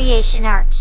Creation Arts.